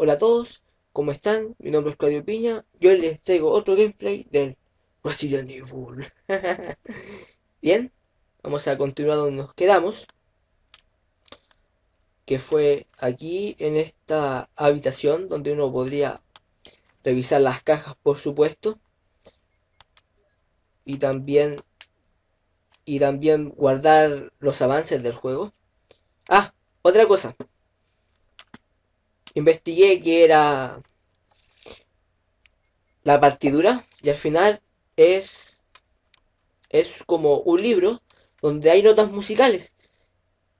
Hola a todos, ¿cómo están? Mi nombre es Claudio Piña y hoy les traigo otro gameplay del Resident Evil. Bien, vamos a continuar donde nos quedamos. Que fue aquí en esta habitación donde uno podría revisar las cajas, por supuesto. Y también y también guardar los avances del juego. Ah, otra cosa. Investigué que era la partidura y al final es es como un libro donde hay notas musicales.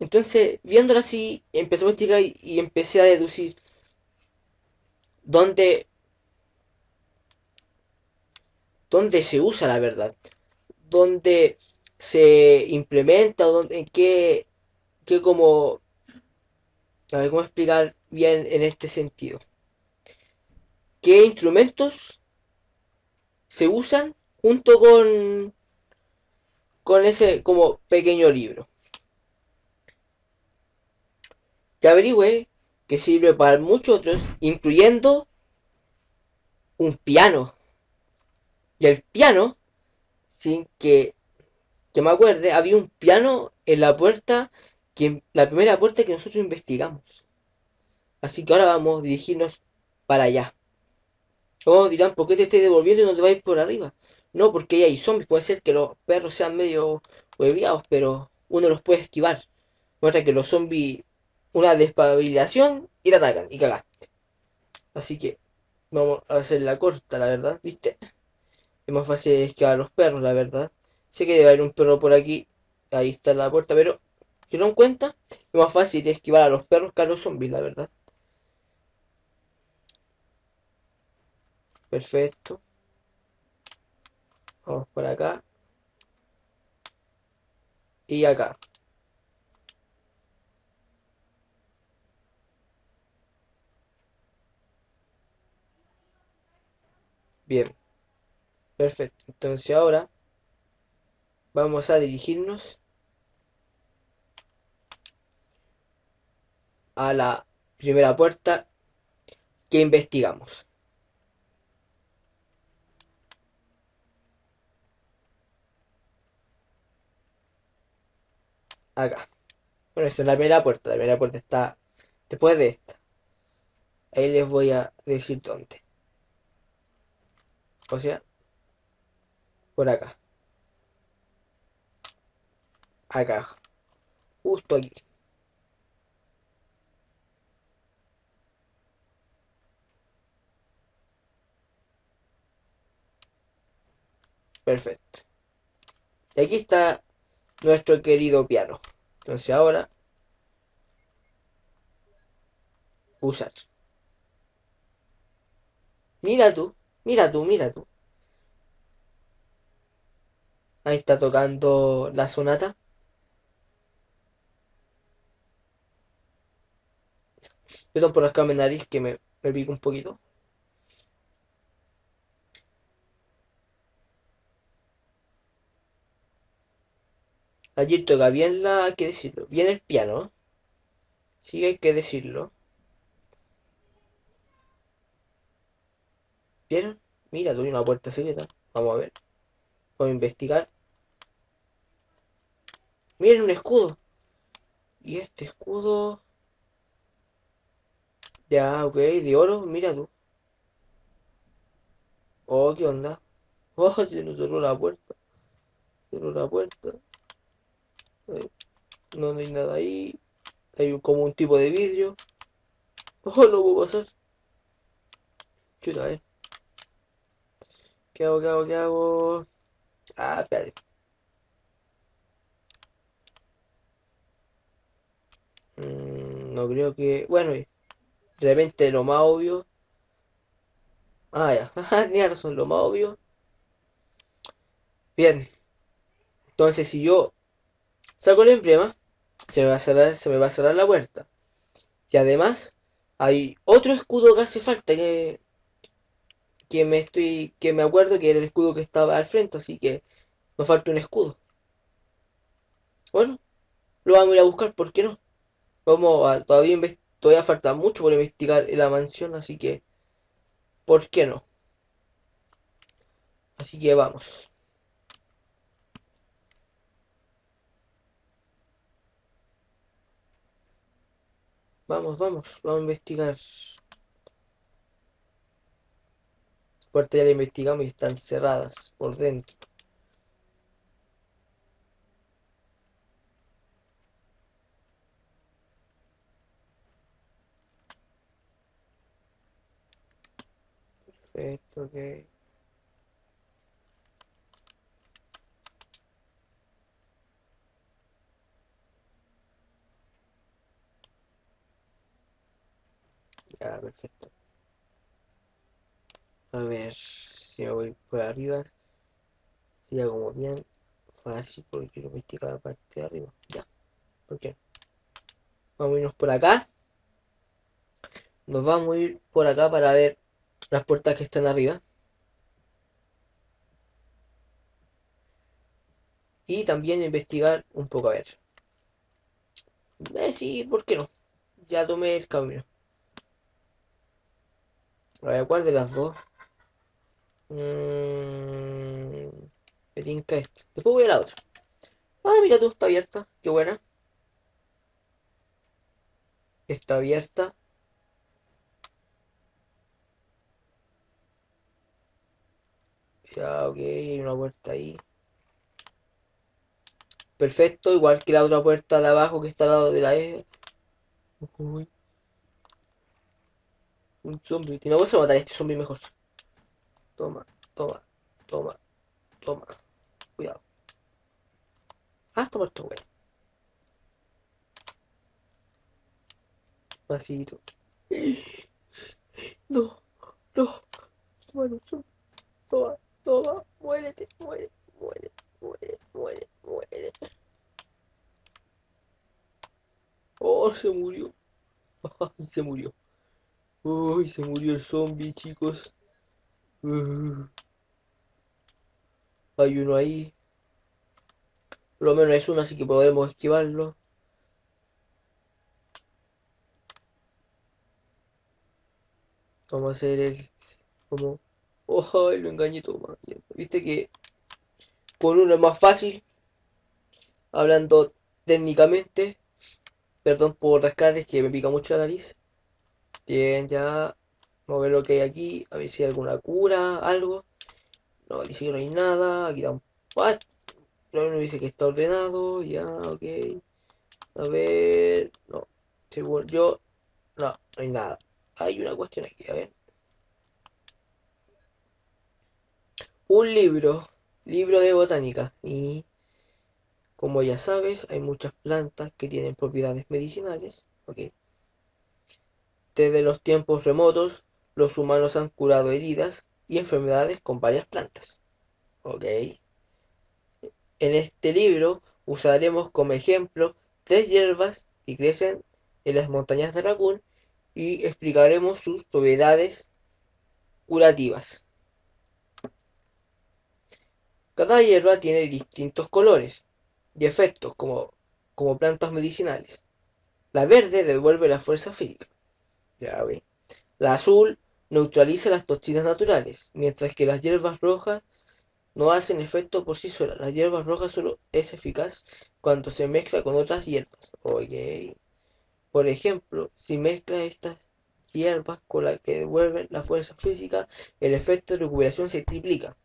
Entonces, viéndolo así, empecé a investigar y empecé a deducir dónde dónde se usa la verdad, dónde se implementa, dónde, en qué, qué como a ver cómo explicar bien en este sentido. ¿Qué instrumentos se usan junto con con ese como pequeño libro? Que averigüe que sirve para muchos otros, incluyendo un piano. Y el piano, sin que, que me acuerde, había un piano en la puerta que, la primera puerta que nosotros investigamos. Así que ahora vamos a dirigirnos para allá. O dirán, ¿por qué te estoy devolviendo y no te vas a ir por arriba? No, porque ahí hay zombies. Puede ser que los perros sean medio hueviados, pero uno los puede esquivar. Muestra que los zombies, una despabilización y la atacan y cagaste. Así que vamos a hacer la corta, la verdad, ¿viste? Es más fácil esquivar a los perros, la verdad. Sé que debe haber un perro por aquí. Ahí está la puerta, pero si no en cuenta, es más fácil esquivar a los perros que a los zombies, la verdad. Perfecto. Vamos por acá. Y acá. Bien. Perfecto. Entonces ahora vamos a dirigirnos a la primera puerta que investigamos. Acá. Bueno, esa es la primera puerta. La primera puerta está después de esta. Ahí les voy a decir dónde. O sea, por acá. Acá. Justo aquí. Perfecto. Y aquí está nuestro querido piano. Entonces ahora usar. Mira tú, mira tú, mira tú. Ahí está tocando la sonata. Perdón por mi nariz que me, me pico un poquito. Allí toca bien la, hay que decirlo, bien el piano. Sí, hay que decirlo. ¿Vieron? Mira, tuve una puerta secreta. Vamos a ver. Vamos a investigar. Miren un escudo. Y este escudo. Ya, ok, de oro, mira tú. Oh, ¿qué onda? Oh, se nos cerró la puerta. Cerró la puerta. No, hay nada ahí. Hay como un tipo de vidrio. Oh, no puedo pasar. Chuta, eh. ¿Qué hago, qué hago, qué hago? Ah, espérate. Mm, no creo que... Bueno, de repente lo más obvio... Ah, ya. Tenía razón, lo más obvio. Bien. Entonces, si yo saco el emblema, se me va a cerrar, se me va a cerrar la puerta. Y además, hay otro escudo que hace falta que, que me estoy, que me acuerdo que era el escudo que estaba al frente, así que nos falta un escudo. Bueno, lo vamos a ir a buscar, ¿por qué no? Vamos todavía, todavía falta mucho por investigar en la mansión, así que, ¿por qué no? Así que vamos. Vamos, vamos, vamos a investigar. Puertas ya la investigamos y están cerradas por dentro. Perfecto, ok. Perfecto. A ver si voy por arriba. Sería como bien fácil porque quiero investigar la parte de arriba. Ya. ¿Por qué? Vamos a irnos por acá. Nos vamos a ir por acá para ver las puertas que están arriba. Y también investigar un poco a ver. Eh, sí, ¿por qué no? Ya tomé el camino. A ver, ¿cuál de las dos? Mmm... Me tinca esta. Después voy a la otra. Ah, mira tú, está abierta. Qué buena. Está abierta. Ya, ok, hay una puerta ahí. Perfecto, igual que la otra puerta de abajo que está al lado de la E. Uy. Un zombie. Tiene vamos a matar a este zombie mejor. Toma, toma, toma, toma. Cuidado. Ah, está muerto, güey. Pasito. No, no. Toma, no, toma, toma. Muérete, muere, muere, muere, muere, muere. Oh, se murió. se murió. Uy, se murió el zombie, chicos. Hay uno ahí. Por lo menos es uno, así que podemos esquivarlo. Vamos a hacer el... Como... Oh, lo engañé todo. Viste que con uno es más fácil. Hablando técnicamente. Perdón por rascar, es que me pica mucho la nariz. Bien, ya. Vamos a ver lo que hay aquí. A ver si hay alguna cura, algo. No, dice que no hay nada. Aquí da un pat. No, dice que está ordenado. Ya, ok. A ver. No. Según yo. No, no hay nada. Hay una cuestión aquí, a ver. Un libro. Libro de botánica. Y. Como ya sabes, hay muchas plantas que tienen propiedades medicinales. Ok. Desde los tiempos remotos, los humanos han curado heridas y enfermedades con varias plantas. ¿Ok? En este libro usaremos como ejemplo tres hierbas que crecen en las montañas de Raccoon y explicaremos sus propiedades curativas. Cada hierba tiene distintos colores y efectos como, como plantas medicinales. La verde devuelve la fuerza física. La azul neutraliza las toxinas naturales, mientras que las hierbas rojas no hacen efecto por sí solas. Las hierbas rojas solo es eficaz cuando se mezcla con otras hierbas. Por ejemplo, si mezcla estas hierbas con las que devuelven la fuerza física, el efecto de recuperación se triplica.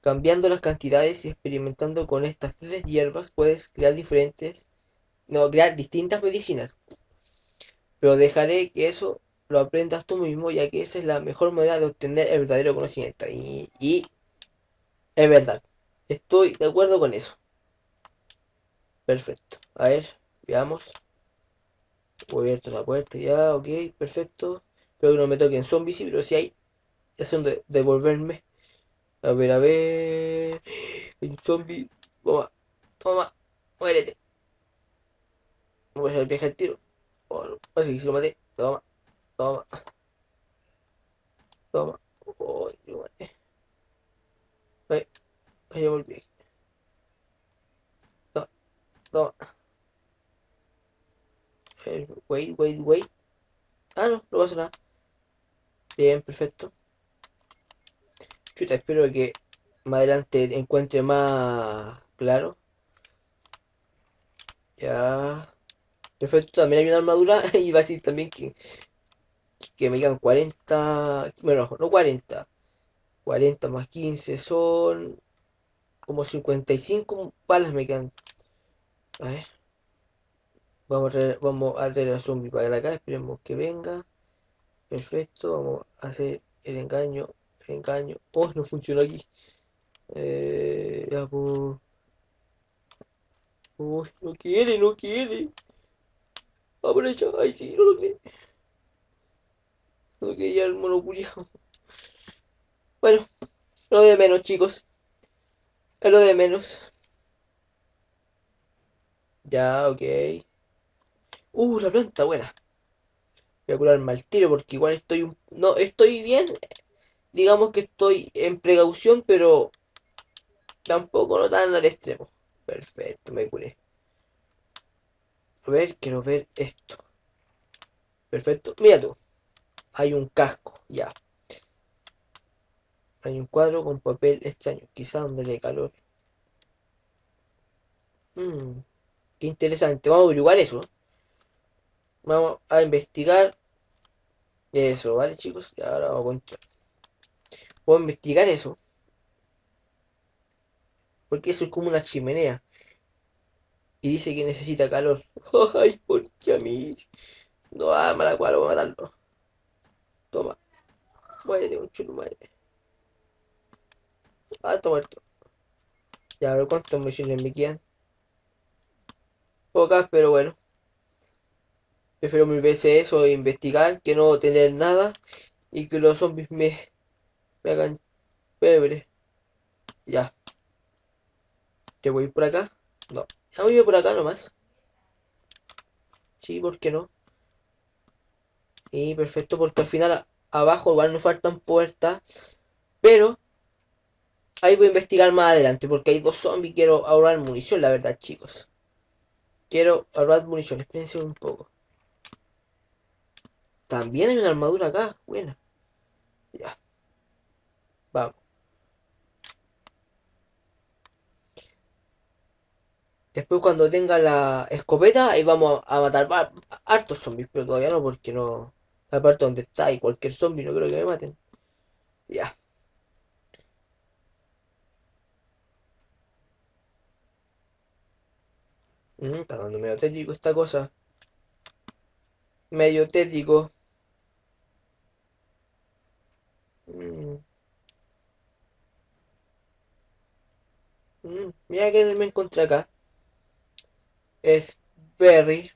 Cambiando las cantidades y experimentando con estas tres hierbas puedes crear diferentes, no, crear distintas medicinas pero dejaré que eso lo aprendas tú mismo, ya que esa es la mejor manera de obtener el verdadero conocimiento. Y, es verdad, estoy de acuerdo con eso. Perfecto. A ver, veamos. He abierto la puerta ya, ok, perfecto. Espero que no me toquen zombies, pero si hay, es son de devolverme. A ver, a ver. Un zombie. Toma, toma, muérete. Voy a viaje al tiro. Así que si lo maté. Toma. Toma. Toma. Oh, lo maté. Ahí ya volví. Toma. Toma. Wait, wait, wait. Ah, no, no pasa nada. Bien, perfecto. Chuta, espero que más adelante encuentre más claro. Ya. Perfecto, también hay una armadura y va a decir también que, que me quedan 40. Bueno, no 40. 40 más 15 son como 55 balas me quedan. A ver. Vamos a traer, vamos a traer al zombie para acá. Esperemos que venga. Perfecto. Vamos a hacer el engaño. El engaño. Oh, no funciona aquí. Eh, ya, pues. Uy, no quiere, no quiere. Aprovecha. Ay, sí, no lo quiere. No quería el monoculiado. Bueno, lo de menos, chicos. Es lo de menos. Ya, ok. Uh, la planta, buena. Voy a curarme al tiro porque igual estoy un... No, estoy bien. Digamos que estoy en precaución, pero tampoco no tan al extremo. Perfecto, me curé. A ver, quiero ver esto. Perfecto. Mira tú. Hay un casco, ya. Hay un cuadro con papel extraño, quizá donde le calor. Mm, qué interesante. Vamos a averiguar eso. Vamos a investigar eso, ¿vale, chicos? Y ahora vamos a continuar. Puedo investigar eso. Porque eso es como una chimenea. Y dice que necesita calor. Ay, ¿por qué a mí? No, ah, mala cual, voy a matarlo. Toma. Muérete, un chulo, madre. Ah, está muerto. Ya, a ver cuántas misiones me quedan. Pocas, pero bueno. Prefiero mil veces eso, investigar, que no tener nada y que los zombies me, me hagan pebre. Ya. ¿Te voy por acá? No. Ya voy por acá nomás. Sí, ¿por qué no? Y perfecto, porque al final abajo igual nos faltan puertas. Pero ahí voy a investigar más adelante, porque hay dos zombies. Quiero ahorrar munición, la verdad, chicos. Quiero ahorrar munición. Espérense un poco. También hay una armadura acá. Buena. Ya. Vamos. Después cuando tenga la escopeta, ahí vamos a matar hartos zombies, pero todavía no, porque no... La parte donde está y cualquier zombie no creo que me maten. Ya. Mm, está dando medio tétrico esta cosa. Medio tétrico. Mm. Mm, mira que me encontré acá. Es Berry.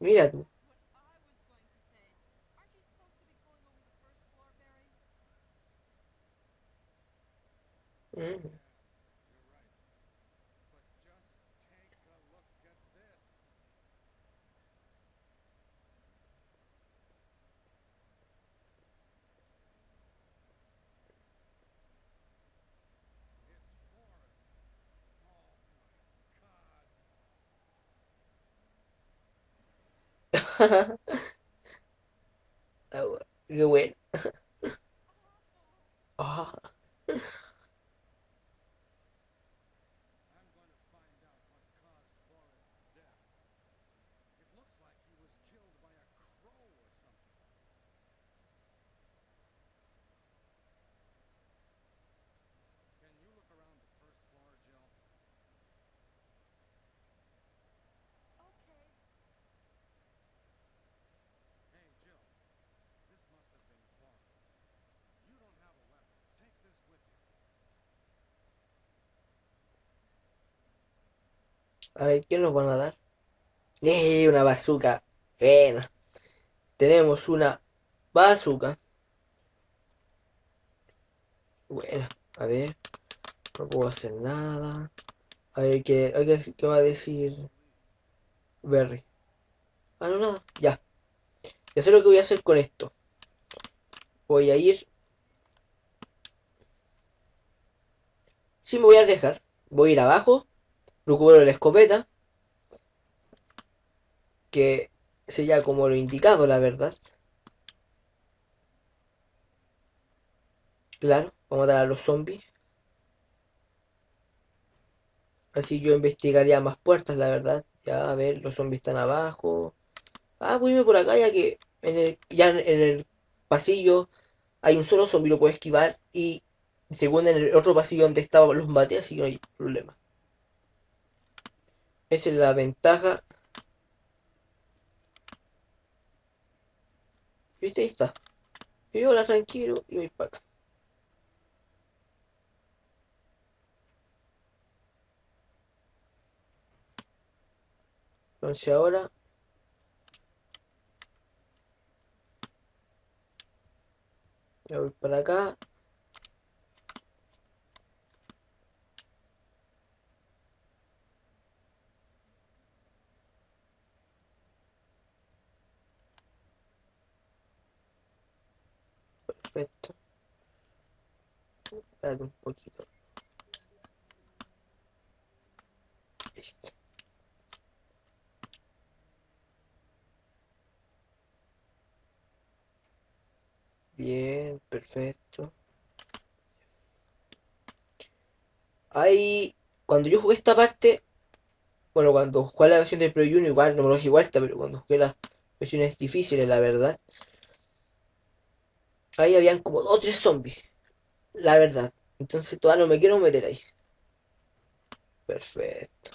Mira tú. Mm. Oh, qué bueno. Ah. A ver, ¿qué nos van a dar? ¡Eh! Una bazooka. Bueno. Tenemos una bazooka. Bueno, a ver. No puedo hacer nada. A ver, ¿qué, qué va a decir Berry? Ah, no, nada. Ya. Ya sé lo que voy a hacer con esto. Voy a ir... Sí, me voy a arriesgar. Voy a ir abajo recupero la escopeta. Que sería como lo indicado, la verdad. Claro, vamos a dar a los zombies. Así yo investigaría más puertas, la verdad. Ya, a ver, los zombies están abajo. Ah, voy por acá ya que ya en el pasillo hay un solo zombie, lo puedo esquivar. Y según en el otro pasillo donde estaba los maté, así que no hay problema. Es la ventaja. ¿Viste? Ahí está. Yo ahora tranquilo y voy para acá. Entonces ahora voy para acá. Perfecto. Espérate un poquito. Bien, perfecto. Ahí, cuando yo jugué esta parte, bueno, cuando jugué la versión de Pro 1, igual, no me lo igual pero cuando jugué las versiones difíciles, la verdad, ahí habían como dos o tres zombies, la verdad. Entonces todavía no me quiero meter ahí. Perfecto.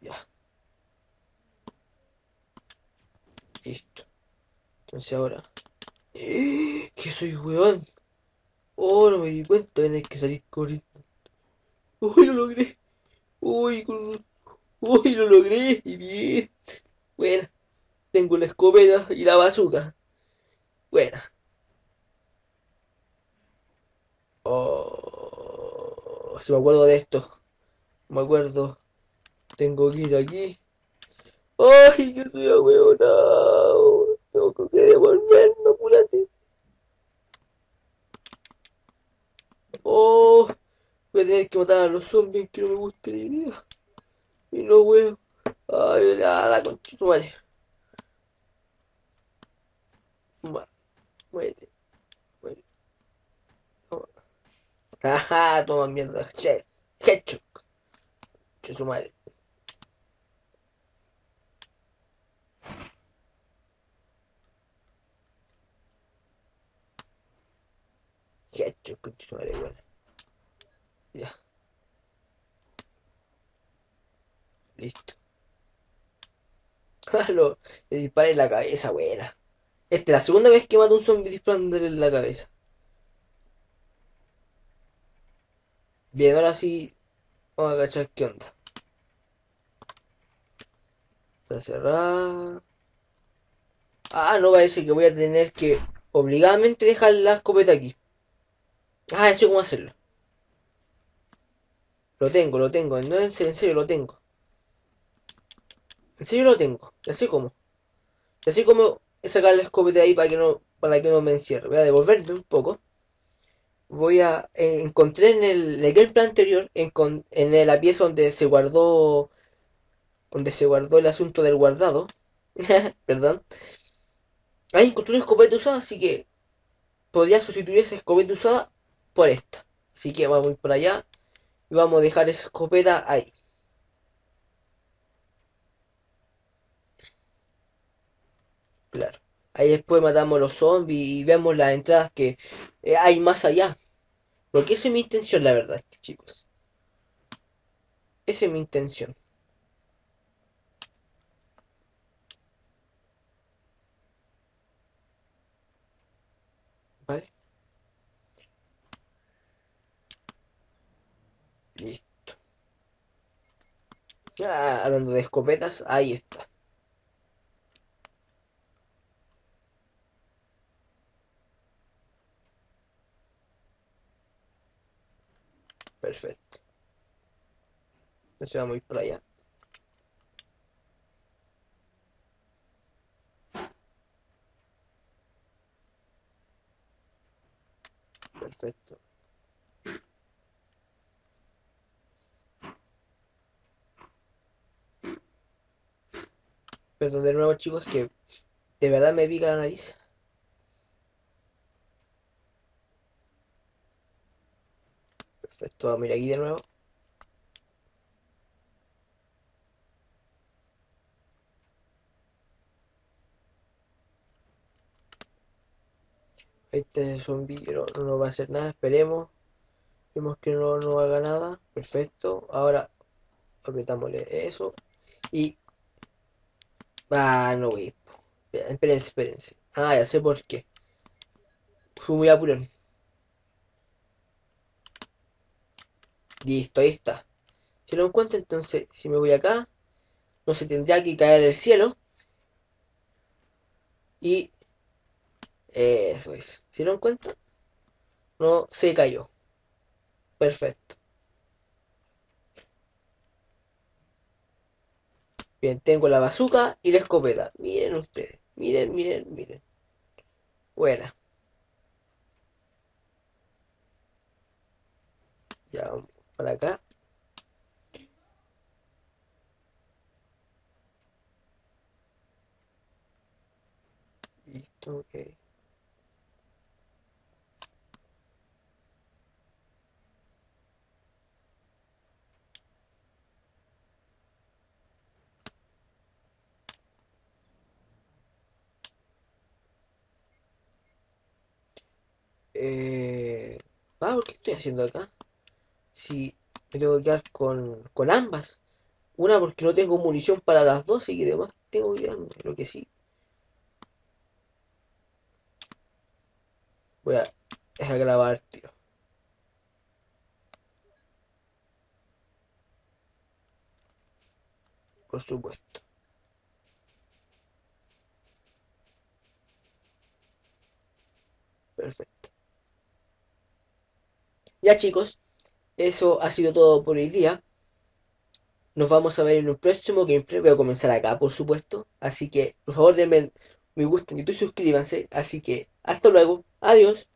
Ya. Listo. Entonces ahora... ¿Qué soy, weón? Oh, no me di cuenta, tener que salir corriendo. Uy, lo logré. Uy, uy, lo logré. Y bien. Bueno, tengo la escopeta y la bazooka. Bueno. Oh, si me acuerdo de esto. Me acuerdo. Tengo que ir aquí. ¡Ay, que estoy ahueonado! Tengo que devolverme, apúrate. Oh, voy a tener que matar a los zombies que no me gusta la idea. Y no, weón. Ay, la, la conchita, vale. Va, muévete. Muévete. Toma. Ajá, toma mierda. Che, ketchup. Che, su madre. Ketchup, conchita, madre, bueno. Ya. Listo. Lo, le disparé en la cabeza, buena. Esta es la segunda vez que mato un zombie disparándole en la cabeza. Bien, ahora sí. Vamos a cachar qué onda. Está cerrada. Ah, no parece que voy a tener que obligadamente dejar la escopeta aquí. Ah, sé cómo hacerlo. Lo tengo, lo tengo. No, en serio, en serio, lo tengo. En serio lo tengo. Cómo. Ya sé cómo sacar la escopeta ahí para que no, para que no me encierre. Voy a devolverle un poco. Voy a... Eh, encontré en el, el gameplay anterior, en, en la pieza donde se guardó... Donde se guardó el asunto del guardado. Perdón. Ahí encontré una escopeta usada, así que... Podría sustituir esa escopeta usada por esta. Así que vamos a ir por allá. Y vamos a dejar esa escopeta ahí. Claro. Ahí después matamos los zombies y vemos las entradas que eh, hay más allá. Porque esa es mi intención, la verdad, chicos. Esa es mi intención. ¿Vale? Listo. Ah, hablando de escopetas, ahí está. Perfecto. No se va muy para allá. Perfecto. Perdón de nuevo chicos que de verdad me pica la nariz. Perfecto, vamos a ir aquí de nuevo. Este zombie no, no va a hacer nada, esperemos. Vemos que no, no haga nada. Perfecto. Ahora apretámosle eso. Y... Ah, no, güey. Espérense, espérense. Ah, ya sé por qué. Fui muy. Listo, ahí está. Si lo encuentro, entonces, si me voy acá, no se tendría que caer el cielo. Y eso es. Si lo encuentro, no se cayó. Perfecto. Bien, tengo la bazuca y la escopeta. Miren ustedes. Miren, miren, miren. Buena. Ya, vamos para acá. Listo, ok. Eh... Ah, ¿qué estoy haciendo acá? Si me tengo que quedar con, con ambas. Una porque no tengo munición para las dos y demás tengo que quedarme. Lo que sí. Voy a dejar grabar, tío. Por supuesto. Perfecto. Ya chicos, eso ha sido todo por hoy día. Nos vamos a ver en un próximo gameplay. Voy a comenzar acá, por supuesto. Así que, por favor, denme me gusta y suscríbanse. Así que, hasta luego. Adiós.